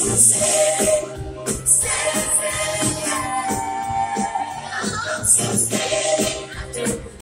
Tuesday, Tuesday,